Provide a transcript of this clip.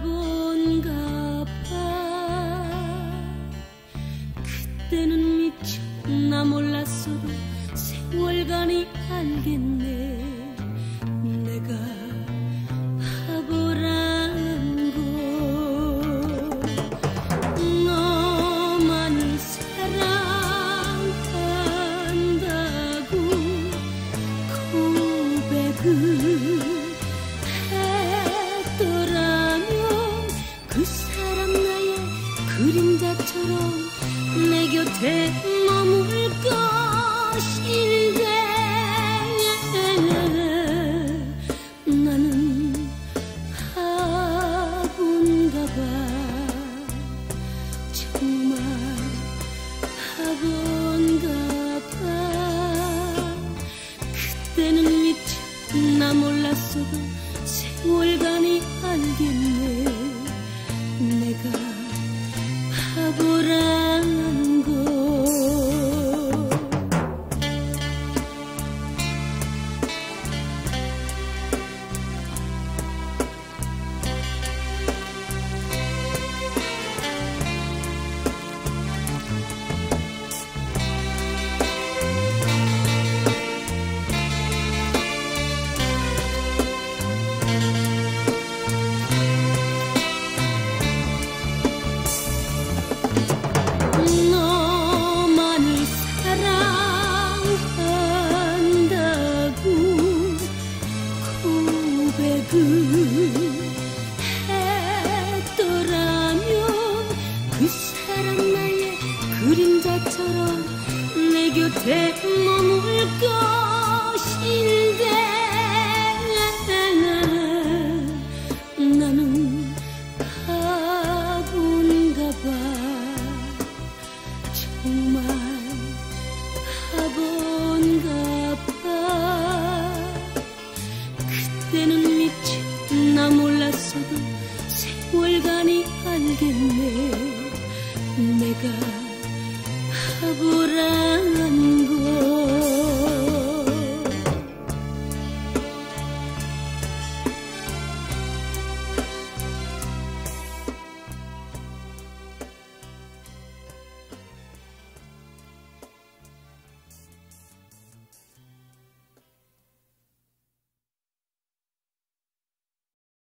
바본가 봐. 그때는 미처 나 몰랐어도 세월간이 알겠네. 내가 바보란 걸 너만을 사랑한다고 고백을 내 곁에 머물 것인데 나는 바본가 봐. 정말 바본가 봐. 그때는 미처 나 몰랐어도 세월간이 알겠네 했더라면 그 사람 나의 그림자처럼 내 곁에 머물 것인데 나는 바본가 봐. 정말 바본 알겠네. 내가 바보란